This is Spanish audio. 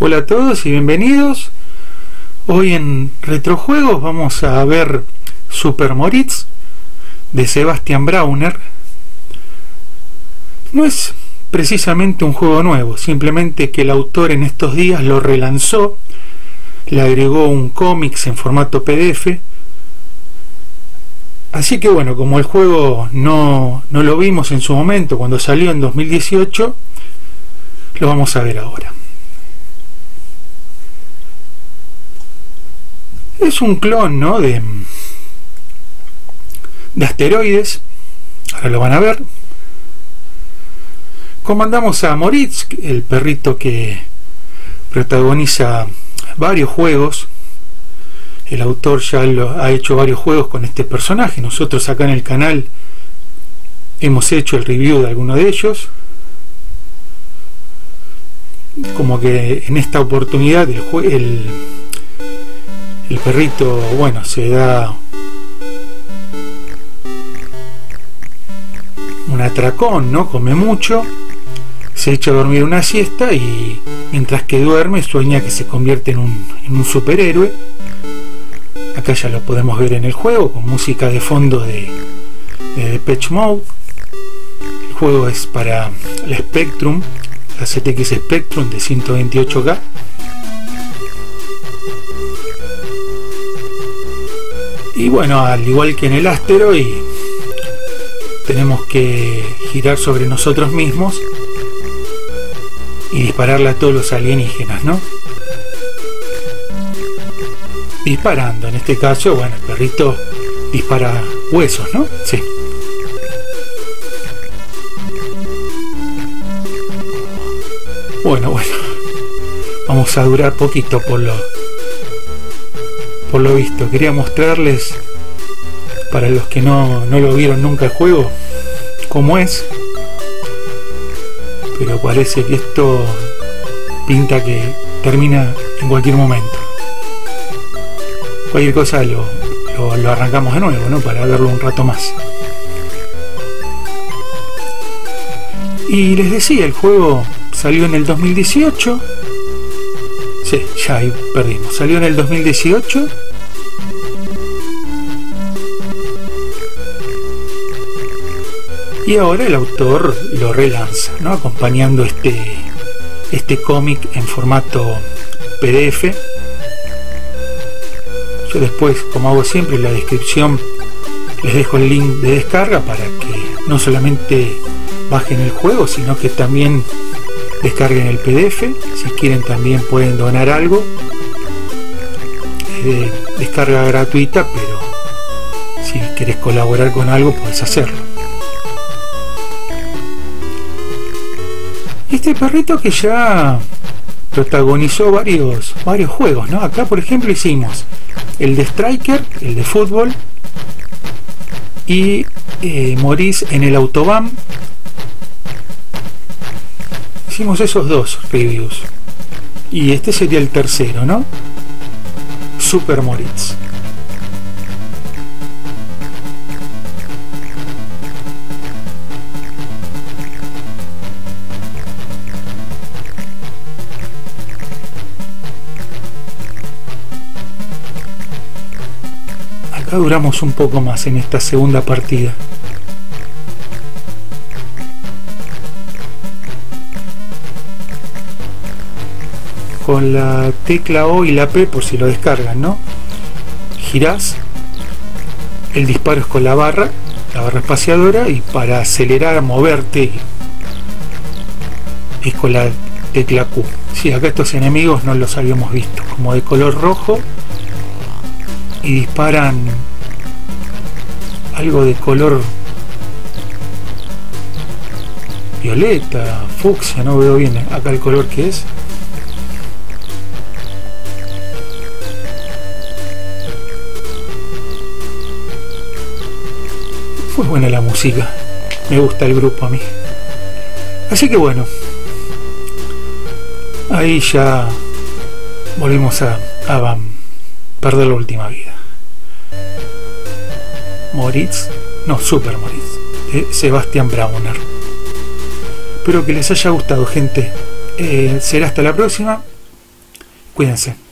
Hola a todos y bienvenidos. Hoy en Retrojuegos vamos a ver Super Moritz de Sebastian Brauner. No es precisamente un juego nuevo, simplemente que el autor en estos días lo relanzó, le agregó un cómics en formato PDF. Así que bueno, como el juego no, no lo vimos en su momento cuando salió en 2018, lo vamos a ver ahora. Es un clon, ¿no? De, de asteroides. Ahora lo van a ver. Comandamos a Moritz, el perrito que protagoniza varios juegos. El autor ya lo, ha hecho varios juegos con este personaje. Nosotros acá en el canal hemos hecho el review de alguno de ellos. Como que en esta oportunidad el, el el perrito, bueno, se da un atracón, ¿no? Come mucho, se echa a dormir una siesta y mientras que duerme sueña que se convierte en un, superhéroe. Acá ya lo podemos ver en el juego con música de fondo de, de Patch Mode. El juego es para la Spectrum, la ZX Spectrum de 128K Y bueno, al igual que en el asteroid, tenemos que girar sobre nosotros mismos y dispararle a todos los alienígenas, ¿no? Disparando, en este caso, bueno, el perrito dispara huesos, ¿no? Sí. Bueno, bueno. Vamos a durar poquito por lo lo visto. Quería mostrarles, para los que no, no lo vieron nunca el juego, cómo es. Pero parece que esto pinta que termina en cualquier momento. Cualquier cosa lo, lo, lo arrancamos de nuevo, ¿no? Para verlo un rato más. Y les decía, el juego salió en el 2018 Sí, ya ahí perdimos. Salió en el 2018. Y ahora el autor lo relanza, ¿no? acompañando este, este cómic en formato PDF. Yo después, como hago siempre, en la descripción les dejo el link de descarga para que no solamente bajen el juego, sino que también descarguen el PDF, si quieren también pueden donar algo, descarga gratuita, pero si quieres colaborar con algo puedes hacerlo. Este perrito que ya protagonizó varios, varios juegos, ¿no? Acá por ejemplo hicimos el de Striker, el de fútbol, y eh, Morís en el Autobahn, hicimos esos dos reviews. Y este sería el tercero, ¿no? Super Moritz. Acá duramos un poco más en esta segunda partida. con la tecla O y la P por si lo descargan, ¿no? Girás, el disparo es con la barra, la barra espaciadora, y para acelerar, moverte, es con la tecla Q. Sí, acá estos enemigos no los habíamos visto, como de color rojo, y disparan algo de color violeta, fucsia, no veo bien acá el color que es. Muy buena la música. Me gusta el grupo a mí. Así que bueno. Ahí ya volvimos a, a perder la última vida. Moritz, no, Super Moritz, de Sebastian Brauner. Espero que les haya gustado, gente. Eh, será hasta la próxima. Cuídense.